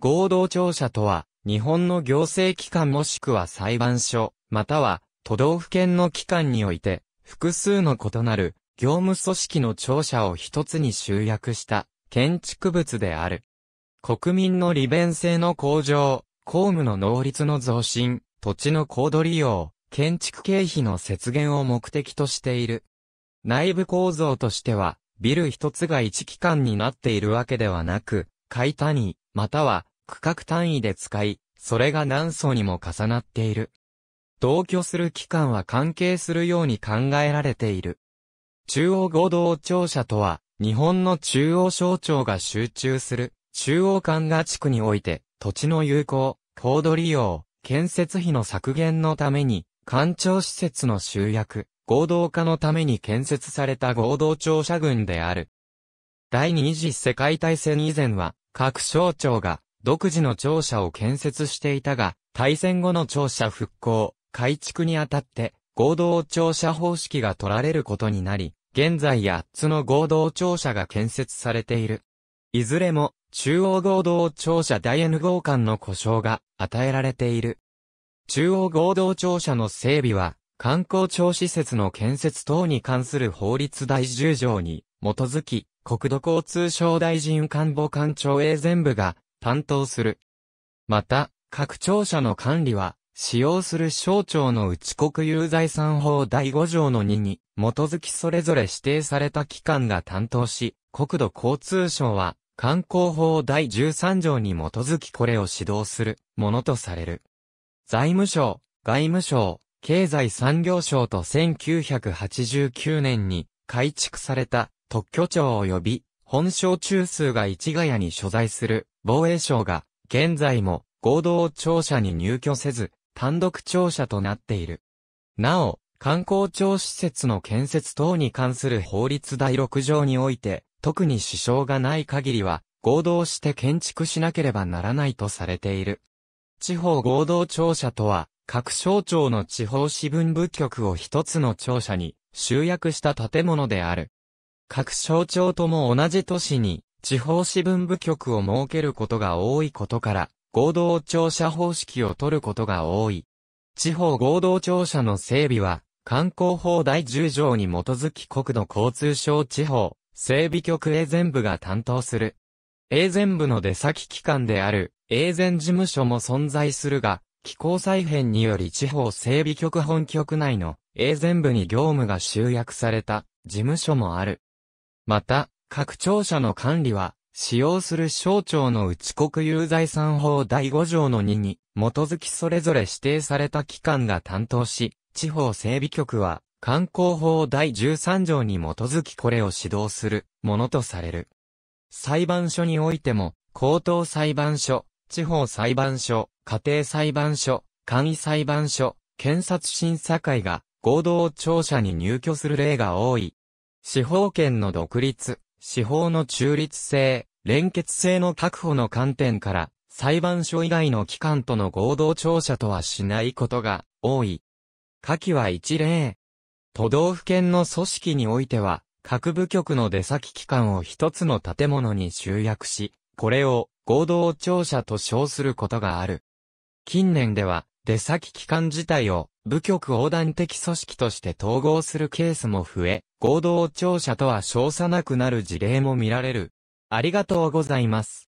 合同庁舎とは、日本の行政機関もしくは裁判所、または都道府県の機関において、複数の異なる業務組織の庁舎を一つに集約した建築物である。国民の利便性の向上、公務の能率の増進、土地の高度利用、建築経費の節減を目的としている。内部構造としては、ビル一つが一機関になっているわけではなく、階単位、または区画単位で使い、それが何層にも重なっている。同居する機関は関係するように考えられている。中央合同庁舎とは、日本の中央省庁が集中する中央管が地区において、土地の有効、高度利用、建設費の削減のために、官庁施設の集約、合同化のために建設された合同庁舎群である。第二次世界大戦以前は、各省庁が独自の庁舎を建設していたが、大戦後の庁舎復興、改築にあたって、合同庁舎方式が取られることになり、現在8つの合同庁舎が建設されている。いずれも、中央合同庁舎第 N 号館の故障が与えられている。中央合同庁舎の整備は、観光庁施設の建設等に関する法律第10条に基づき、国土交通省大臣官房官庁営全部が担当する。また、各庁舎の管理は、使用する省庁の内国有財産法第5条の2に基づきそれぞれ指定された機関が担当し、国土交通省は観光法第13条に基づきこれを指導するものとされる。財務省、外務省、経済産業省と1989年に改築された特許庁及び本省中枢が市ヶ谷に所在する防衛省が現在も合同庁舎に入居せず単独庁舎となっている。なお、観光庁施設の建設等に関する法律第6条において特に支障がない限りは合同して建築しなければならないとされている。地方合同庁舎とは各省庁の地方支分部局を一つの庁舎に集約した建物である。各省庁とも同じ都市に地方支分部局を設けることが多いことから、合同庁舎方式を取ることが多い。地方合同庁舎の整備は、観光法第10条に基づき国土交通省地方整備局営全部が担当する。営全部の出先機関である営全事務所も存在するが、機構再編により地方整備局本局内の営全部に業務が集約された事務所もある。また、各庁舎の管理は、使用する省庁の内国有財産法第5条の2に基づきそれぞれ指定された機関が担当し、地方整備局は観光法第13条に基づきこれを指導するものとされる。裁判所においても、高等裁判所、地方裁判所、家庭裁判所、簡易裁判所、検察審査会が合同庁舎に入居する例が多い。司法権の独立、司法の中立性、連結性の確保の観点から、裁判所以外の機関との合同庁舎とはしないことが多い。下記は一例。都道府県の組織においては、各部局の出先機関を一つの建物に集約し、これを合同庁舎と称することがある。近年では、出先機関自体を部局横断的組織として統合するケースも増え、合同庁舎とは称さなくなる事例も見られる。ありがとうございます。